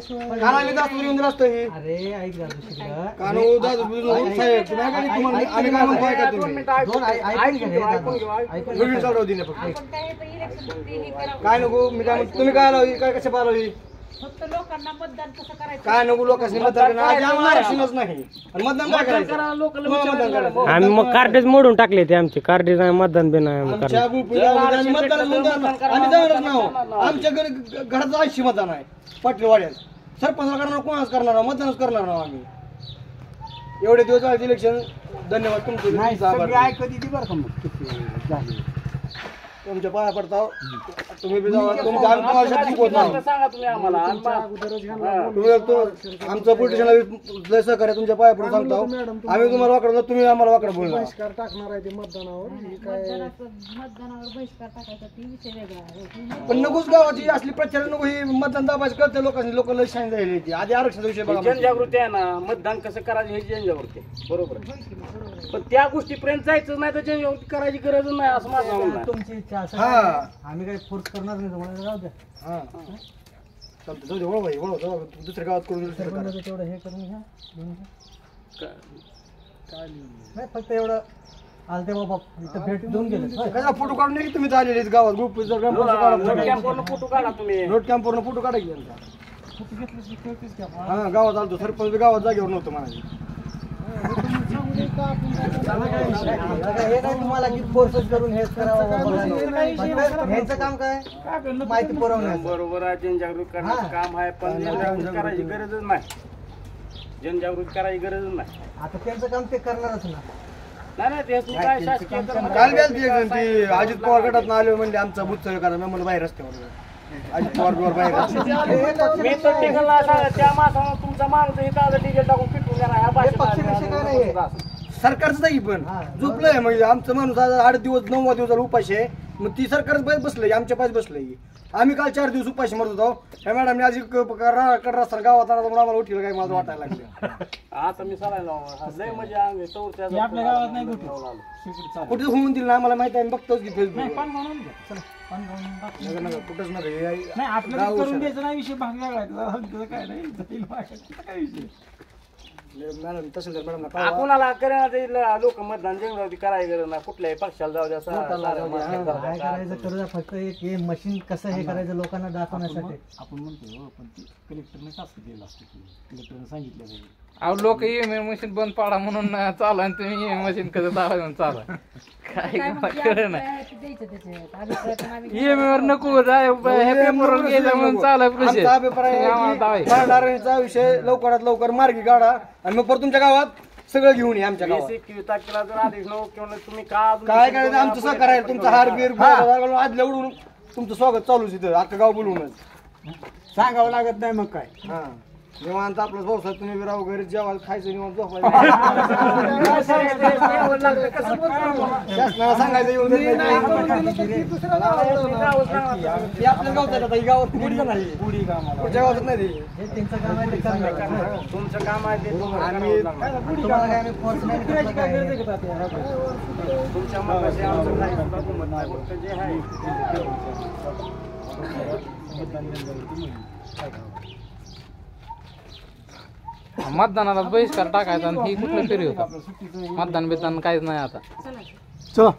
दास येऊन दिला असतो ही अरे ऐक जरा दुसरीकडं. कान दास साहेब तुम्ही काय तुम्हाला आम्ही काय म्हणतो ऐका तुम्ही दोन ऐकून घे. ऐकून. व्हिडिओ चालू फक्त काय हे नको मी काय तुम्ही काय लावली काय कशा पाहिली फक्त लोकांना मतदान कसं करायचं? काय नको लोकांनी मतदान करणं आज आम्हाला आरक्षणच नाही. आणि मतदान काय करायचं. तुम्हाला मतदान करायचं. आम्ही मग कार्डेच मोडून टाकले ते आमचे. कार्डे नाही मतदान बी नाही आम्ही आमच्या करणार. गुपिला आम्ही मतदान मतदान आम्ही जाणारच नाहो आमच्या घरी घराचं ऐंशी मतदान आहे. पाटीलवाड्यात. सरपंच करणार कोणाच करणार आहोत? मतदानच करणार आहोत आम्ही. एवढे दिवस आहे इलेक्शन धन्यवाद तुमचे. नाही तुमचा सगळी आभार. ऐकत येते बरं का मग. किती झाली? तुमच्या पाया पडता तुम्ही बी जावा तुमचं आम्ही तुम्हाला शब्द शिकवत नाही. सांगा तुम्ही आम्हाला. आणि बा- तुम्ही तो आमचं पोलिटिशियनला लय सहकार्य तुमच्या पाया पडून सांगतो. आम्ही तुम्हाला वाकडं तुम्ही आम्हाला वाकडं बोलणार मतदानाचं मतदानावर बहिष्कार टाकायचा ती विषय वेगळा आहे. ही पण नकोच गावाची असली प्रचार नको ही मतदान दाबायचं कळतं लोकांनी लोक लय शाईन झालेली ती. आधी आरक्षणाचा विषय बघा जनजागृती आहे ना मतदान कसं करायचं हे जनजागृती आहे. बरोबर आहे. पण त्या गोष्टीपर्यंत जायचं नाही तर जनजागृती करायची गरज नाही असं माझं म्हणणं आहे. तुमची इच्छा असेल. हा. आम्ही काही फोर्स करणार नाही तुम्हाला जाऊ द्या. हा. चालतं जाऊ दे वळवा हे, वळवा जाऊ दुसऱ्या गावात करून दुसऱ्या गावात. सरपंचाचं तेवढं हे करून घ्या घेऊन घ्या. नाही. फक्त एवढं आलते बाबा इथं भेट देऊन गेले. होय. काय फोटो काढून की तुम्ही आलेले गावात? Group photo. काढा तुम्ही. नोट कॅम्प पूर्ण फोटो काढा की यांचा. हा गावात आलतो. सरपंच बी गावात जागेवर नव्हतं म्हणाले. काय हे नाही तुम्हाला की फोर्सच करून हेच करावं ह्यांचं काम काय? माहिती पुरवण्याचं. बरोबर आहे जनजागृती करण्याचं. काम आहे पण जनजागृती करायची गरजच नाही. जनजागृती करायची गरजच नाही. आता त्यांचं काम ते करणारच ना. नाही नाही ते तुम्ही काय शासकीय कर्मचारी काल एक जण ती अजित पवार गटात आले म्हणजे आमचा बुथ करा. मी म्हणलं बाहेर रस्त्यावर अजित पवार बिवार बाहेर. मी तर त्या माणसानं तुमचा माणूस इथं डिझेल टाकून पिटून देणार ह्या. भाषेत सरकारच नाही पण. हा. झोपलंय म्हणजे आमचं माणूस आज आठ दिवस नऊ दिवस झाला उपाशी आहे. मग ती सरकारच बाहेर बसलंय आमच्या पास बसलंय. आम्ही काल चार दिवस उपाशी मरत होतो. ह्या मॅडमने आज कडरा सर गावात आम्हाला उठलं काय मला वाटायला लागलं. आता मी नाही कुठे. होऊन दिलं ना आम्हाला माहिती आहे बघतोच की फेसबुक कुठंच नका नाही आपल्याला गाव करून हुशार. द्यायचा नाही विषय भाग काय नाही मॅडम मॅडम लोक मतदान करायची गरज नाही कुठल्याही पक्षाला जाऊ द्या काय करायचं करू? द्या फक्त एक हे मशीन कसं हे करायचं लोकांना दाखवण्यासाठी. आपण म्हणतो हो, पण ते कलेक्टरने टास्क दिला असतो कलेक्टरने सांगितलं पाहिजे अहो लोक ईएमआय मशीन बंद पाडा म्हणून चालू आणि तुम्ही ईएमआय मशीन कसं चालू म्हणून चालू काय कळ नाही. द्यायचं त्याच्यात. अभिप्राय पण आम्ही ईएमआय वर नको जाय हे पेपरवर गेलं म्हणून चालू आहे प्रोसेस. आमचा अभिप्राय आहे आम्हाला की दावा आहे. मराठा आरक्षणाचा विषय लवकरात लवकर मार्गी काढा. आणि मग परत तुमच्या गावात सगळं घेऊन ये आमच्या गावात. एकवीस तारखेला जर आदेश नऊ किंवा तुम्ही का अजून काय करायचं? आमचं सहकार्य आहे. तुमचा हार बीर घालून आज लवडून तुमचं स्वागत चालूच इथं अख्खं गाव बोलवूनच सांगावं लागत नाही मग काय. हा. निवांत आपलं पावसात तुम्ही राहू घरी जेवायला खायचं निवांत शासनाला सांगायचं येऊन देत नाही. हे आपल्या आता, ही गावात नाही पुढच्या गावात नाही. हे तुमचं काम आहे. तुमच्या मनाशी आमचं काही सुद्धा दुमत नाही. फक्त जे आहे मतदानाला बहिष्कार टाकायचा आणि ही कुठलं फिरी होता? मतदान बिदान काहीच नाही आता. चला?